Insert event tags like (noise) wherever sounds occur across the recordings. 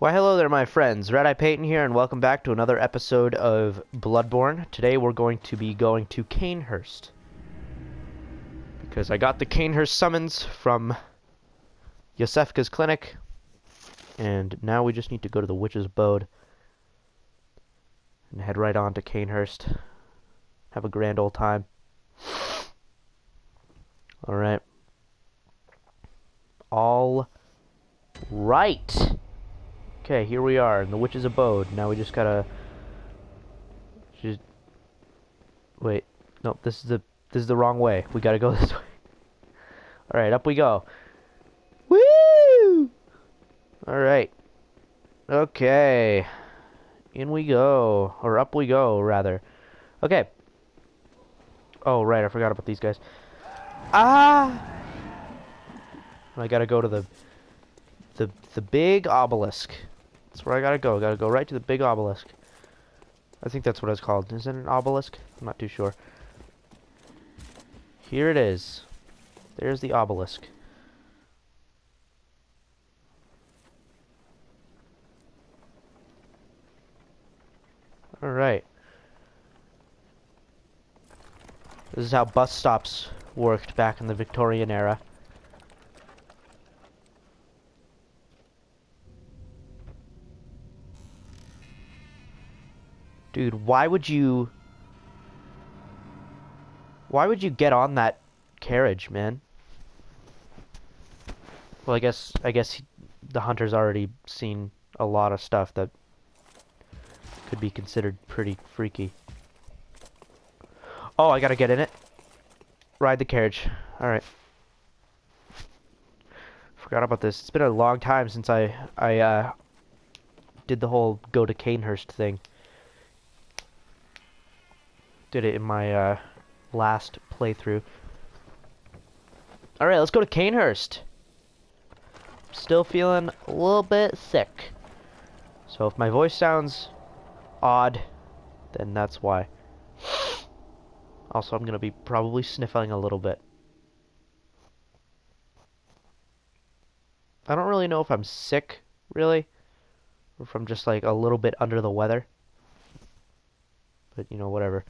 Why hello there my friends, Red Eye Peyton here and welcome back to another episode of Bloodborne. Today we're going to be going to Cainhurst. Because I got the Cainhurst summons from Iosefka's clinic. And now we just need to go to the Witch's Abode. And head right on to Cainhurst. Have a grand old time. Alright. All right. Okay, here we are in the witch's abode. Now we just gotta just wait. Nope, this is the this is the wrong way. We gotta go (laughs) this way. All right, up we go. Woo! All right. Okay. In we go, or up we go, rather. Okay. Oh right, I forgot about these guys. Ah! I gotta go to the the the big obelisk. That's where I gotta go. Gotta go right to the big obelisk. I think that's what it's called. Is it an obelisk? I'm not too sure. Here it is. There's the obelisk. Alright. This is how bus stops worked back in the Victorian era. Dude, why would you... Why would you get on that carriage, man? Well, I guess I guess he, the hunter's already seen a lot of stuff that could be considered pretty freaky. Oh, I gotta get in it. Ride the carriage. Alright. Forgot about this. It's been a long time since I, I, uh, did the whole go to Cainhurst thing did it in my uh, last playthrough. Alright, let's go to Cainhurst. Still feeling a little bit sick. So if my voice sounds odd, then that's why. (gasps) Also, I'm going to be probably sniffling a little bit. I don't really know if I'm sick, really. Or if I'm just like a little bit under the weather. But, you know, whatever.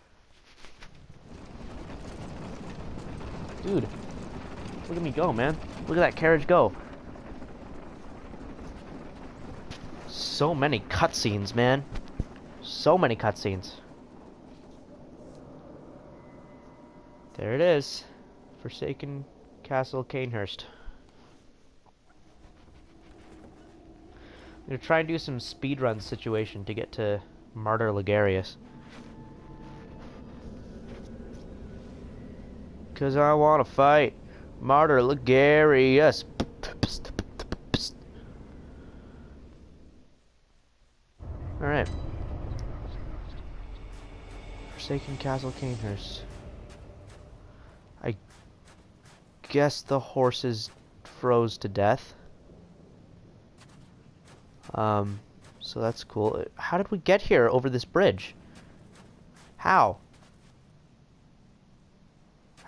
Dude, look at me go, man. Look at that carriage go. So many cutscenes, man. So many cutscenes. There it is. Forsaken Castle Cainhurst. I'm gonna try and do some speedrun situation to get to Martyr Ligarius. Cause I wanna fight Martyr Ligarius. Alright. Forsaken Castle Cainhurst. I guess the horses froze to death. Um, so that's cool. How did we get here over this bridge? How?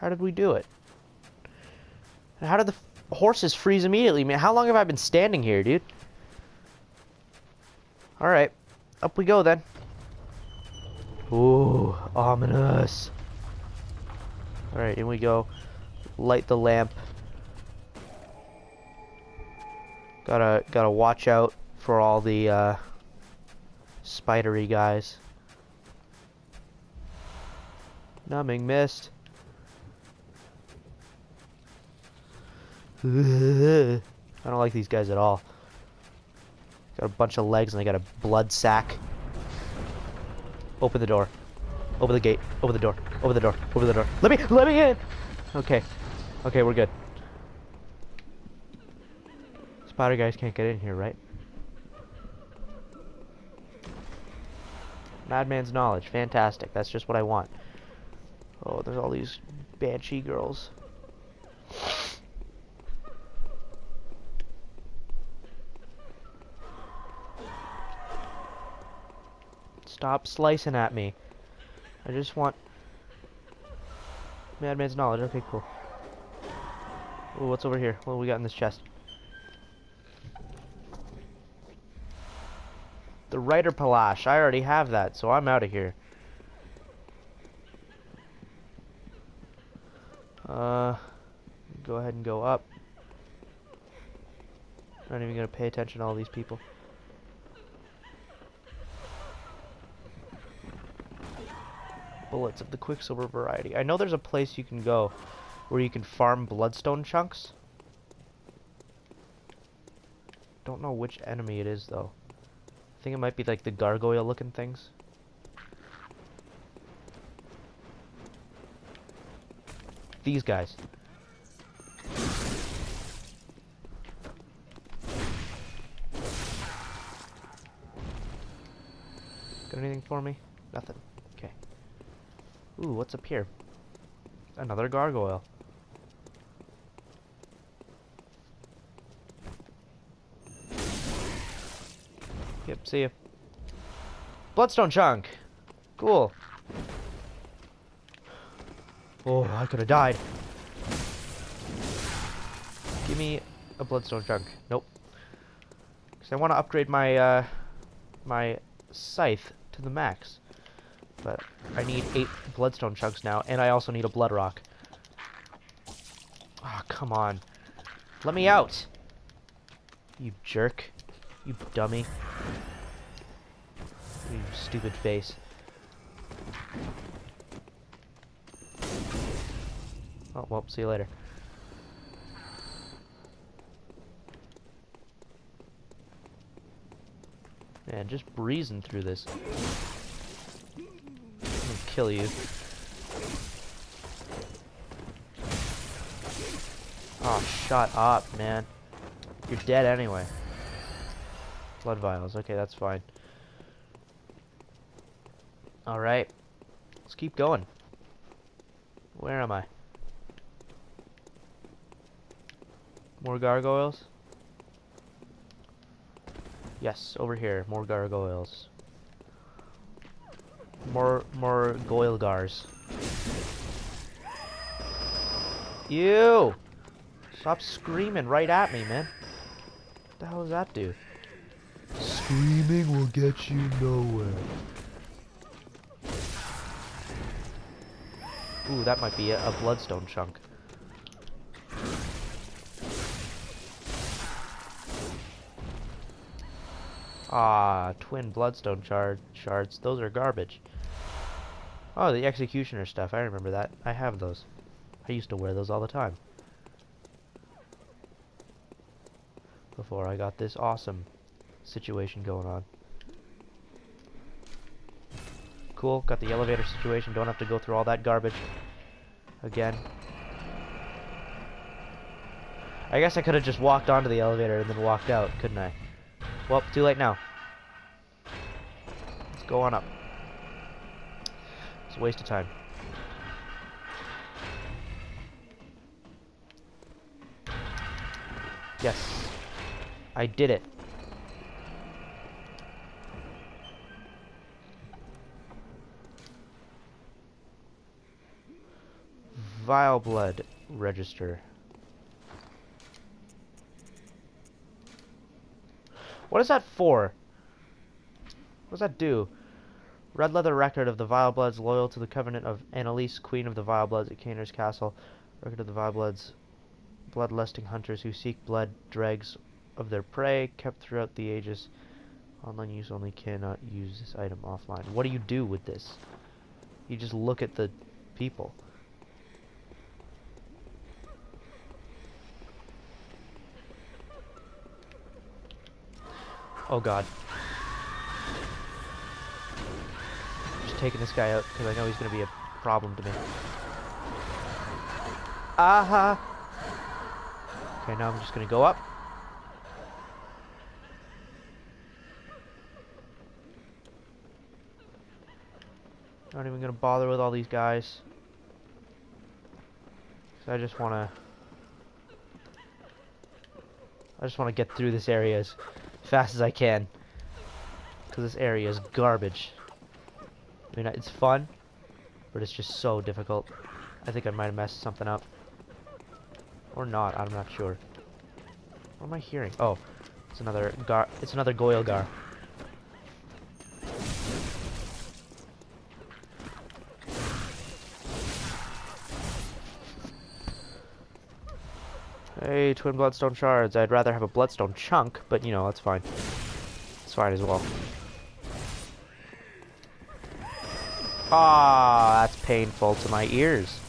How did we do it? And how did the horses freeze immediately? Man, how long have I been standing here, dude? Alright. Up we go, then. Ooh, ominous. Alright, in we go. Light the lamp. Gotta, gotta watch out for all the, uh, spidery guys. Numbing mist. I don't like these guys at all. Got a bunch of legs and they got a blood sack. Open the door. Open the gate. Open the door. Open the door. Open the door. Let me let me in. Okay. Okay, we're good. Spider guys can't get in here, right? Madman's knowledge. Fantastic. That's just what I want. Oh, there's all these banshee girls. Stop slicing at me. I just want Madman's knowledge. Okay, cool. Ooh, what's over here? What do we got in this chest? The Reiterpallasch. I already have that, so I'm out of here. Uh, go ahead and go up. I'm Not even gonna pay attention to all these people. Bullets of the Quicksilver variety. I know there's a place you can go where you can farm bloodstone chunks. Don't know which enemy it is though. I think it might be like the gargoyle looking things. These guys. Got anything for me? Nothing. Ooh, what's up here? Another gargoyle. Yep, see ya. Bloodstone chunk! Cool. Oh, I could have died. Give me a bloodstone chunk. Nope. Because I want to upgrade my, uh, my scythe to the max. But I need eight bloodstone chunks now, and I also need a blood rock. Oh, come on. Let me out! You jerk. You dummy. You stupid face. Oh, well, see you later. Man, just breezing through this. Kill you. Oh, shut up, man. You're dead anyway. Blood vials. Okay, that's fine. Alright. Let's keep going. Where am I? More gargoyles? Yes, over here. More gargoyles. More, more goilgars. You! Stop screaming right at me, man. What the hell does that do? Screaming will get you nowhere. Ooh, that might be a, a bloodstone chunk. Ah, twin bloodstone shard shards. Those are garbage. Oh, the executioner stuff. I remember that. I have those. I used to wear those all the time. Before I got this awesome situation going on. Cool, got the elevator situation, don't have to go through all that garbage again. I guess I could have just walked onto the elevator and then walked out, couldn't I? Well, too late now. Let's go on up. It's a waste of time. Yes. I did it. Vile blood register. What is that for? What does that do? Red leather record of the Vile Bloods loyal to the covenant of Annalise, Queen of the Vile Bloods at Cainhurst Castle. Record of the Vile Bloods, bloodlusting hunters who seek blood, dregs of their prey, kept throughout the ages. Online use only cannot use this item offline. What do you do with this? You just look at the people. Oh god. Taking this guy out because I know he's going to be a problem to me. Aha! Okay, now I'm just going to go up. Not even going to bother with all these guys. So I just want to... I just want to get through this area as fast as I can. Because this area is garbage. I mean, it's fun, but it's just so difficult. I think I might have messed something up. Or not, I'm not sure. What am I hearing? Oh, it's another Gar. It's another Goyalgar. Hey, twin bloodstone shards. I'd rather have a bloodstone chunk, but you know, that's fine. It's fine as well. Ah, that's painful to my ears.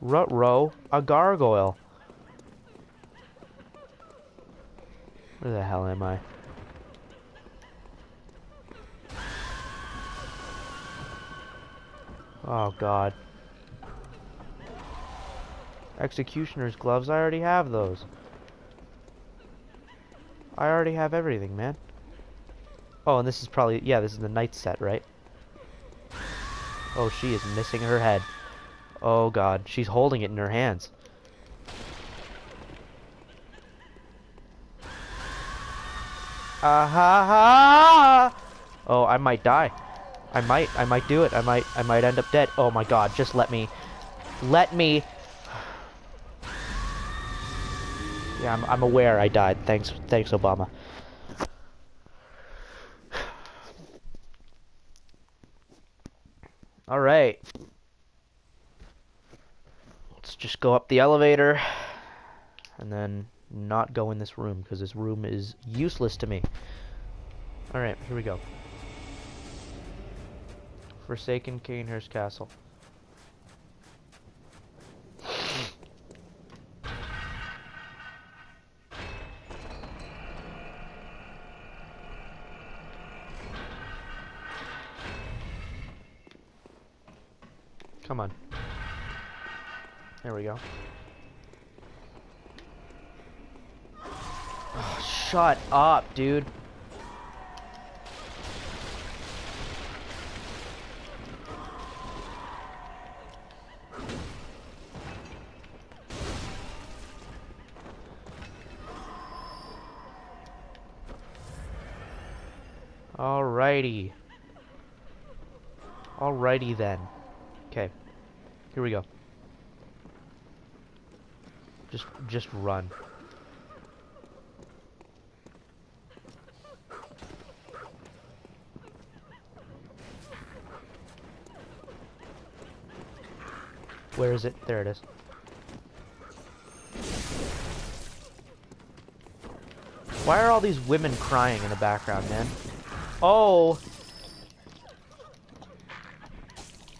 Rut-row, a gargoyle. Where the hell am I? Oh god. Executioner's gloves, I already have those. I already have everything, man. Oh, and this is probably, yeah, this is the knight set, right? Oh, she is missing her head. Oh god, she's holding it in her hands. Ah ha ha! Oh, I might die. I might, I might do it. I might, I might end up dead. Oh my god, just let me, let me. Yeah, I'm, I'm aware I died. Thanks, thanks, Obama. All right. Let's just go up the elevator and then not go in this room because this room is useless to me. All right, here we go. Forsaken Cainhurst Castle. Come on. There we go. Oh, shut up, dude. Alrighty. Alrighty then. Okay. Here we go. Just just run. Where is it? There it is. Why are all these women crying in the background, man? Oh!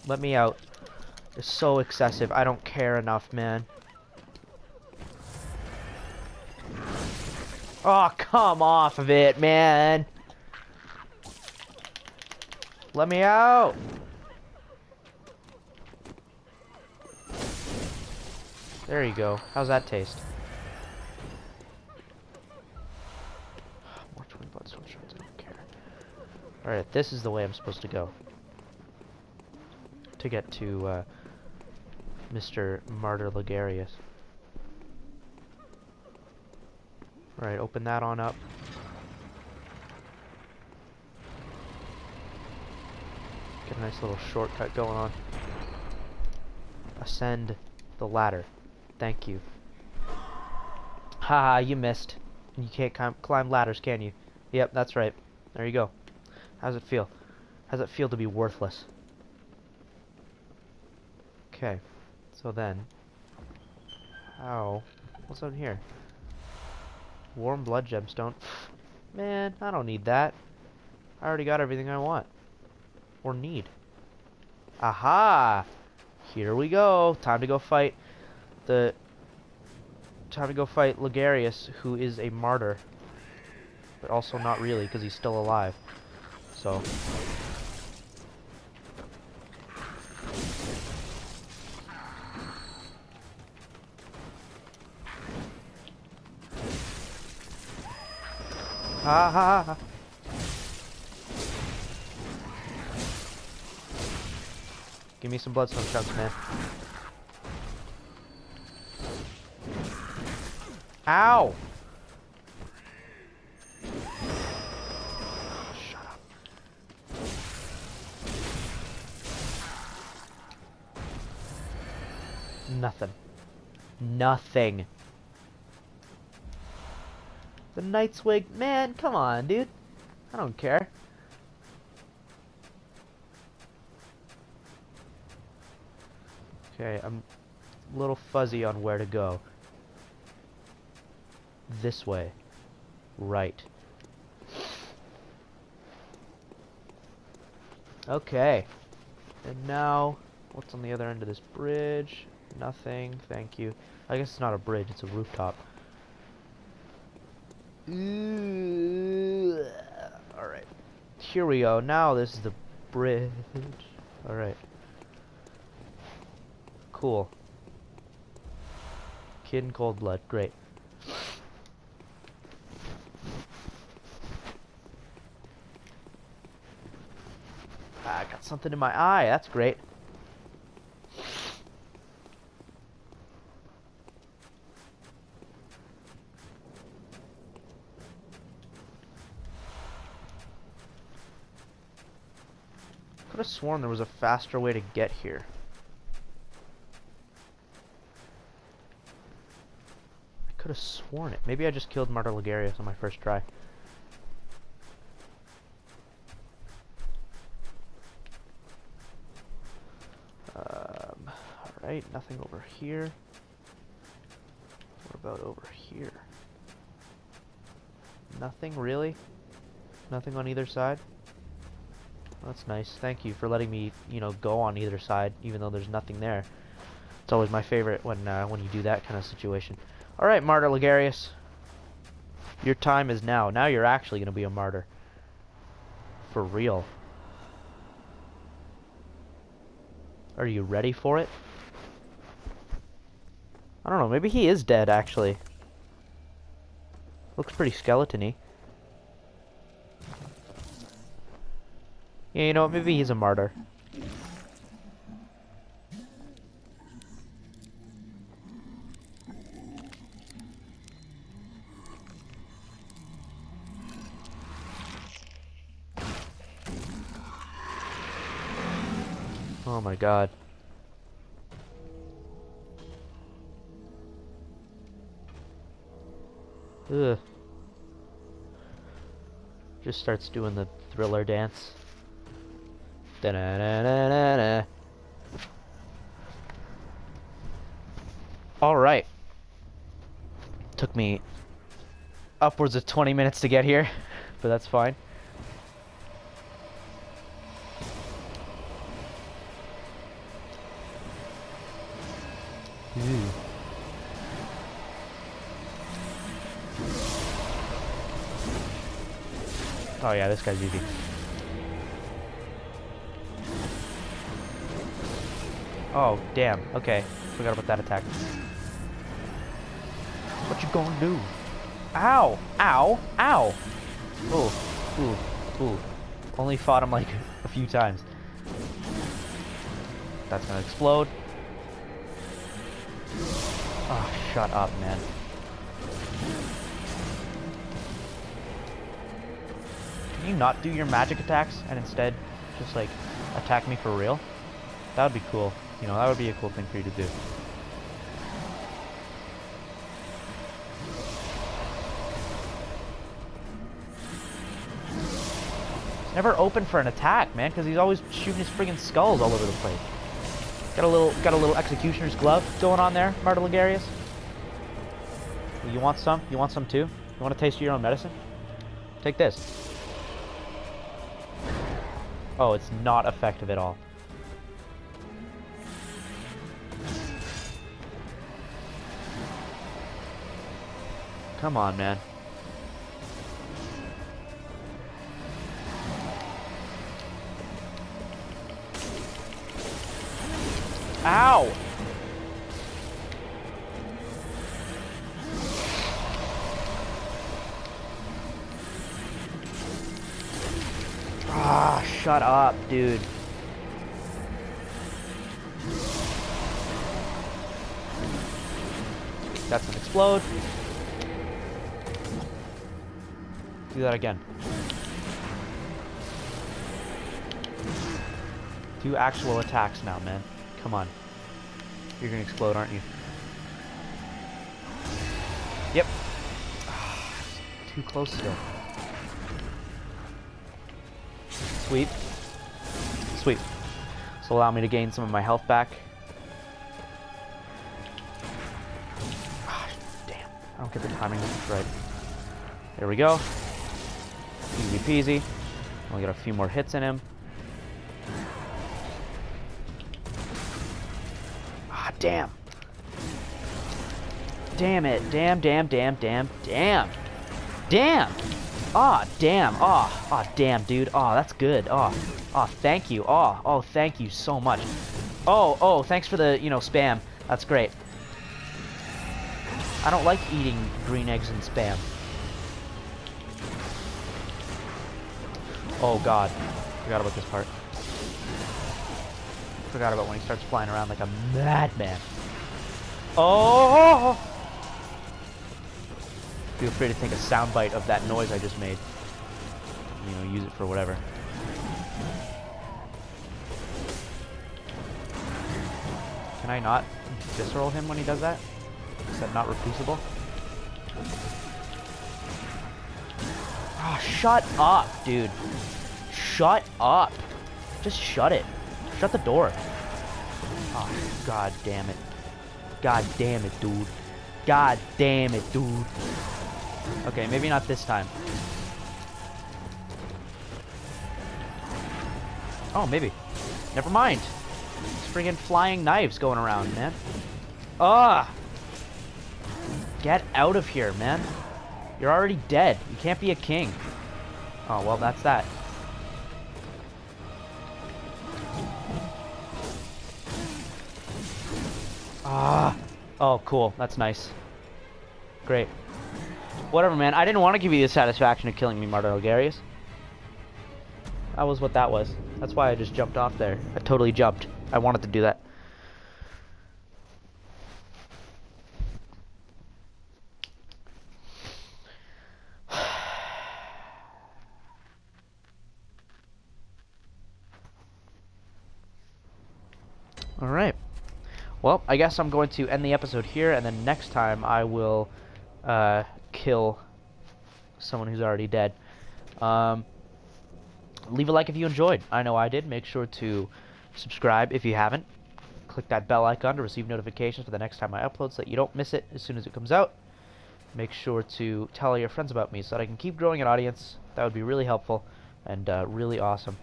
Let me out. It's so excessive. I don't care enough, man. Oh, come off of it, man. Let me out. There you go. How's that taste? (sighs) More twin bloodstone shards. I don't care. Alright, this is the way I'm supposed to go. To get to, uh, Mr. Martyr Ligarius. Alright, open that on up. Get a nice little shortcut going on. Ascend the ladder. Thank you. Ha, you missed. You can't climb ladders, can you? Yep, that's right. There you go. How's it feel? How's it feel to be worthless? Okay. So then... How... What's on here? Warm blood gemstone. (sighs) Man, I don't need that. I already got everything I want. Or need. Aha! Here we go. Time to go fight the... Time to go fight Ligarius, who is a martyr. But also not really, because he's still alive. So... Ha ha ha. Give me some bloodstone chunks, man. Ow! shut up. Nothing. Nothing. The Knight's Wig, man, come on, dude. I don't care. Okay, I'm a little fuzzy on where to go. This way. Right. Okay. And now, what's on the other end of this bridge? Nothing, thank you. I guess it's not a bridge, it's a rooftop. Alright. Here we go. Now this is the bridge. Alright. Cool. Kid in cold blood. Great. Ah, I got something in my eye. That's great. I could have sworn there was a faster way to get here. I could have sworn it. Maybe I just killed Martyr Ligarius on my first try. Um, alright, nothing over here. What about over here? Nothing, really? Nothing on either side? That's nice. Thank you for letting me, you know, go on either side, even though there's nothing there. It's always my favorite when uh, when you do that kind of situation. All right, Martyr Ligarius. Your time is now. Now you're actually going to be a martyr. For real. Are you ready for it? I don't know. Maybe he is dead, actually. Looks pretty skeleton-y. Yeah, you know what? Maybe he's a martyr. Oh my god. Ugh. Just starts doing the thriller dance. Da. All right. Took me upwards of 20 minutes to get here, (laughs) but that's fine. Ooh. Oh yeah, this guy's easy. Oh, damn. Okay. Forgot about that attack. What you gonna do? Ow! Ow! Ow! Ooh. Ooh. Ooh. Only fought him like (laughs) a few times. That's gonna explode. Oh, shut up, man. Can you not do your magic attacks and instead just like attack me for real? That would be cool. You know, that would be a cool thing for you to do. It's never open for an attack, man, because he's always shooting his friggin' skulls all over the place. Got a little, got a little executioner's glove going on there, Martyr Ligarius. You want some? You want some too? You want to taste your own medicine? Take this. Oh, it's not effective at all. Come on, man. Ow! Ah, shut up, dude. That's gonna explode. Do that again. Do actual attacks now, man. Come on. You're gonna explode, aren't you? Yep. (sighs) Too close still. Sweet. Sweet. So allow me to gain some of my health back. (sighs) Damn. I don't get the timing right. There we go. Easy peasy. Only got a few more hits in him. Ah, damn. Damn it. Damn, damn, damn, damn, damn. Damn. Ah, oh, damn. Ah, oh, oh, damn, dude. Oh, that's good. Oh, oh, thank you. Oh, oh, thank you so much. Oh, oh, thanks for the, you know, spam. That's great. I don't like eating green eggs and spam. Oh god. Forgot about this part. Forgot about when he starts flying around like a madman. Oh! Feel free to take a soundbite of that noise I just made. You know, use it for whatever. Can I not visceral him when he does that? Is that not reproducible? Oh, shut up, dude. Shut up. Just shut it. Shut the door. Oh, god damn it. God damn it, dude. God damn it, dude. Okay, maybe not this time. Oh, maybe. Never mind. It's friggin' flying knives going around, man. Ah! Get out of here, man. You're already dead. You can't be a king. Oh, well, that's that. Ah. Oh, cool. That's nice. Great. Whatever, man. I didn't want to give you the satisfaction of killing me, Martyr Ligarius. That was what that was. That's why I just jumped off there. I totally jumped. I wanted to do that. Alright. Well, I guess I'm going to end the episode here, and then next time I will uh, kill someone who's already dead. Um, leave a like if you enjoyed. I know I did. Make sure to subscribe if you haven't. Click that bell icon to receive notifications for the next time I upload so that you don't miss it as soon as it comes out. Make sure to tell all your friends about me so that I can keep growing an audience. That would be really helpful and uh, really awesome.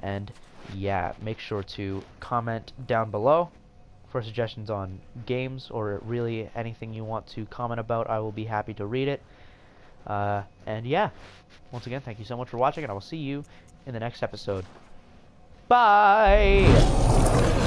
And yeah, make sure to comment down below for suggestions on games or really anything you want to comment about. I will be happy to read it. Uh, and yeah, once again, thank you so much for watching, and I will see you in the next episode. Bye!